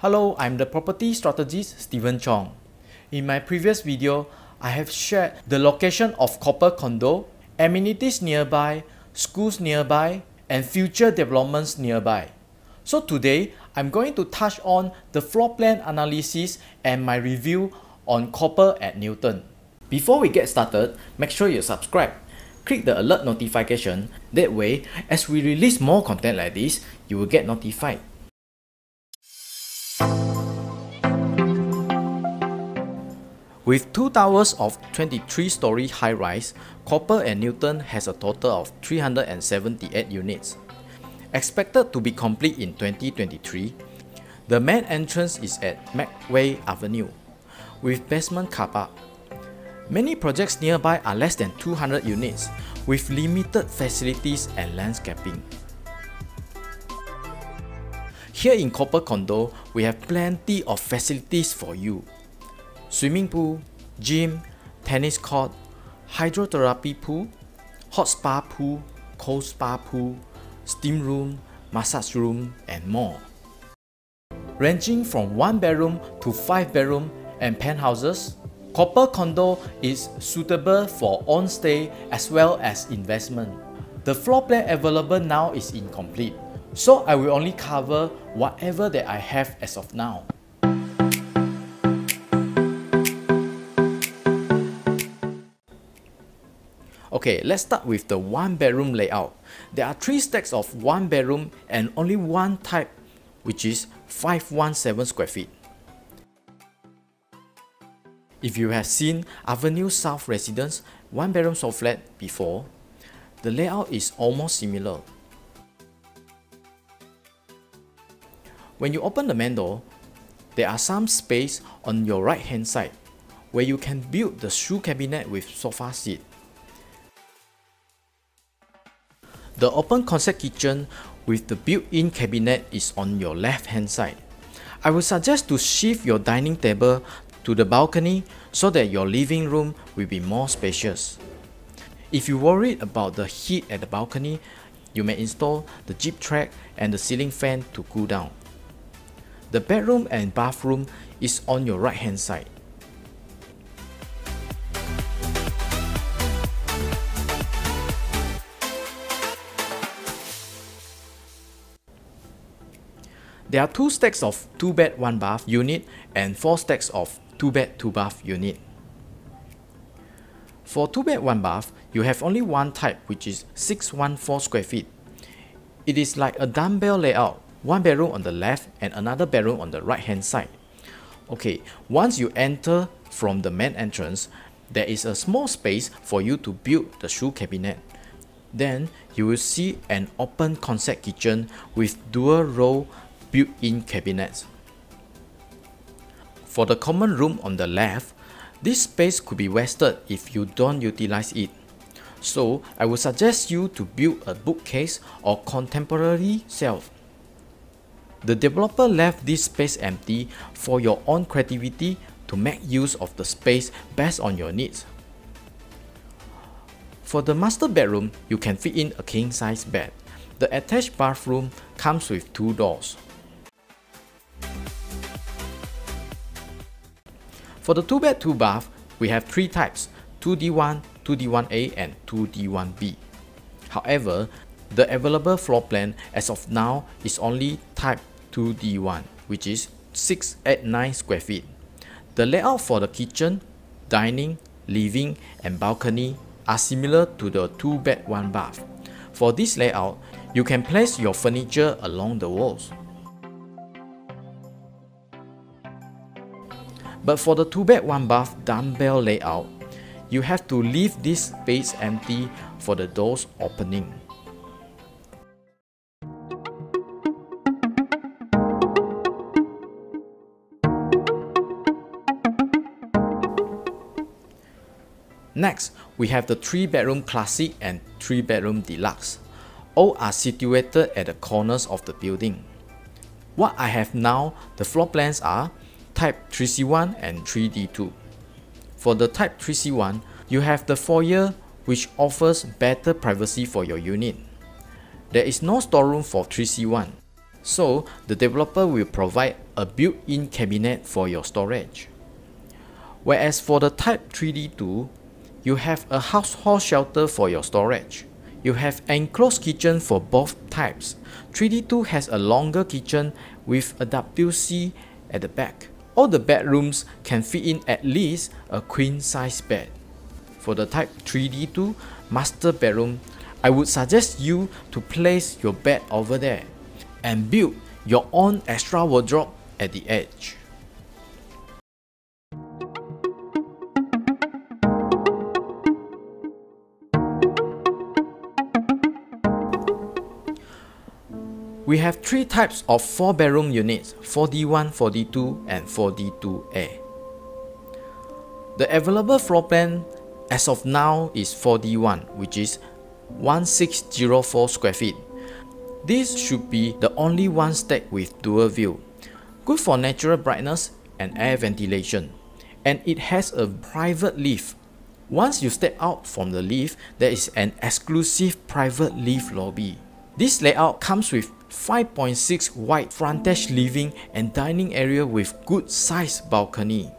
Hello, I'm the property strategist Stephen Chong. In my previous video, I have shared the location of Kopar Condo, amenities nearby, schools nearby, and future developments nearby. So today, I'm going to touch on the floor plan analysis and my review on Kopar at Newton. Before we get started, make sure you subscribe. Click the alert notification, that way, as we release more content like this, you will get notified. With two towers of 23-story high-rise, Kopar and Newton has a total of 378 units. Expected to be complete in 2023, the main entrance is at Makeway Avenue, with basement car park. Many projects nearby are less than 200 units, with limited facilities and landscaping. Here in Kopar Condo, we have plenty of facilities for you. Swimming pool, gym, tennis court, hydrotherapy pool, hot spa pool, cold spa pool, steam room, massage room, and more. Ranging from 1 bedroom to 5 bedroom and penthouses, Kopar Condo is suitable for on-stay as well as investment. The floor plan available now is incomplete, so I will only cover whatever that I have as of now. Okay, let's start with the one bedroom layout. There are three stacks of one bedroom and only one type, which is 517 square feet. If you have seen Avenue South Residence one bedroom show flat before, the layout is almost similar. When you open the main door, there are some space on your right hand side where you can build the shoe cabinet with sofa seat. The open concept kitchen with the built-in cabinet is on your left hand side. I would suggest to shift your dining table to the balcony so that your living room will be more spacious. If you worried about the heat at the balcony, you may install the Jeep track and the ceiling fan to cool down. The bedroom and bathroom is on your right hand side. There are two stacks of 2 bed 1 bath unit and 4 stacks of 2 bed 2 bath unit. For 2 bed 1 bath, you have only one type which is 614 square feet. It is like a dumbbell layout, one bedroom on the left and another bedroom on the right hand side. Okay, once you enter from the main entrance, there is a small space for you to build the shoe cabinet. Then you will see an open concept kitchen with dual row built-in cabinets. For the common room on the left, this space could be wasted if you don't utilize it. So I would suggest you to build a bookcase or contemporary shelf. The developer left this space empty for your own creativity to make use of the space based on your needs. For the master bedroom, you can fit in a king size bed. The attached bathroom comes with two doors. For the 2 bed 2 bath, we have 3 types 2D1, 2D1A and 2D1B. However, the available floor plan as of now is only type 2D1 which is 689 square feet. The layout for the kitchen, dining, living and balcony are similar to the 2 bed 1 bath. For this layout, you can place your furniture along the walls. But for the 2 bed 1 bath dumbbell layout, you have to leave this space empty for the doors opening. Next, we have the 3 bedroom classic and 3 bedroom deluxe. All are situated at the corners of the building. What I have now, the floor plans are Type 3C1 and 3D2. For the Type 3C1, you have the foyer which offers better privacy for your unit. There is no storeroom for 3C1, So the developer will provide a built-in cabinet for your storage. Whereas for the Type 3D2, you have a household shelter for your storage. You have enclosed kitchen for both types. 3D2 has a longer kitchen with a WC at the back. All the bedrooms can fit in at least a queen size bed. For the Type 3D2 master bedroom, I would suggest you to place your bed over there and build your own extra wardrobe at the edge. We have three types of 4 bedroom units 4D1, 4D2 and 4D2A. The available floor plan as of now is 4D1 which is 1604 square feet. This should be the only one stack with dual view. Good for natural brightness and air ventilation. And it has a private lift. Once you step out from the lift, there is an exclusive private lift lobby. This layout comes with 5.6 wide frontage living and dining area with good sized balcony.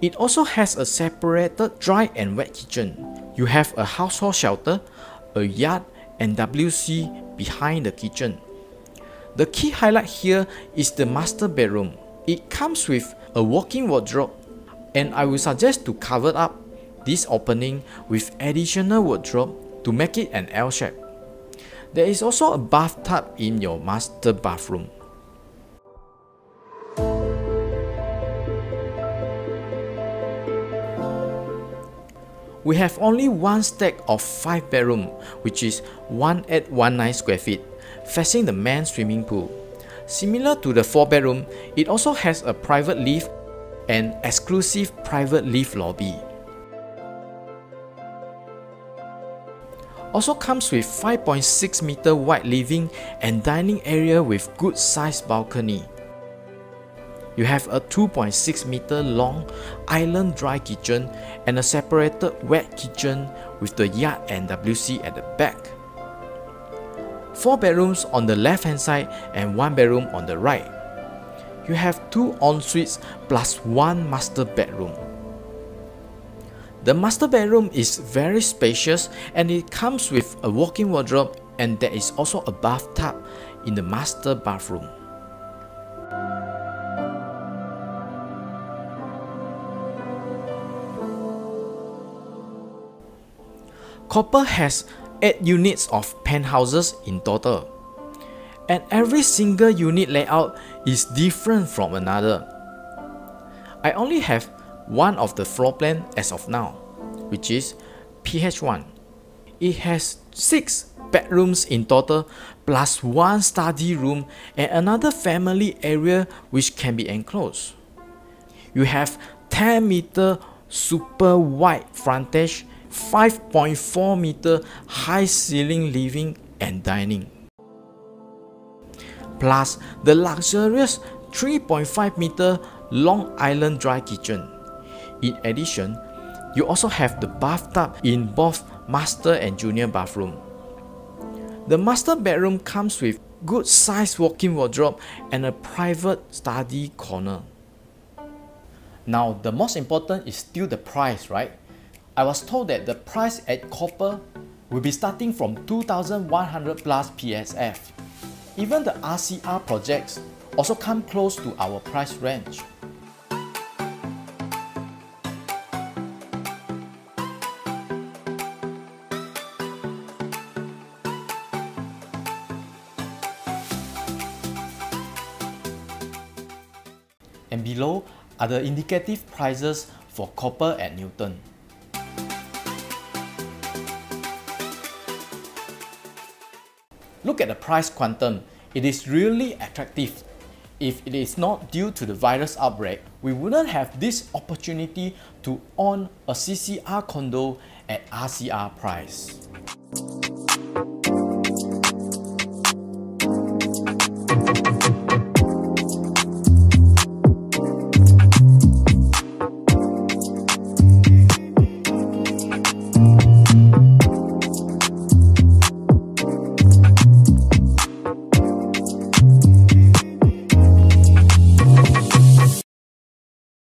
It also has a separated dry and wet kitchen. You have a household shelter, a yard and WC behind the kitchen. The key highlight here is the master bedroom. It comes with a walk-in wardrobe and I will suggest to cover up this opening with additional wardrobe to make it an L shape. There is also a bathtub in your master bathroom. We have only one stack of 5 bedroom which is 1819 square feet facing the main swimming pool. Similar to the 4 bedroom, it also has a private lift and exclusive private lift lobby. Also comes with 5.6 meter wide living and dining area with good sized balcony. You have a 2.6 meter long island dry kitchen and a separated wet kitchen with the yard and WC at the back. 4 bedrooms on the left hand side and 1 bedroom on the right. You have 2 en-suites plus 1 master bedroom. The master bedroom is very spacious and it comes with a walk-in wardrobe and there is also a bathtub in the master bathroom. Kopar has 8 units of penthouses in total and every single unit layout is different from another. I only have one of the floor plan as of now, which is PH1. It has 6 bedrooms in total plus one study room and another family area which can be enclosed. You have 10 meter super wide frontage, 5.4 meter high ceiling living and dining. Plus the luxurious 3.5 meter long island dry kitchen. In addition, you also have the bathtub in both master and junior bathroom. The master bedroom comes with good sized walk-in wardrobe and a private study corner. Now, the most important is still the price, right? I was told that the price at Kopar will be starting from 2100 plus PSF. Even the RCR projects also come close to our price range. And below are the indicative prices for Kopar at Newton. Look at the price quantum, it is really attractive. If it is not due to the virus outbreak, we wouldn't have this opportunity to own a CCR condo at RCR price.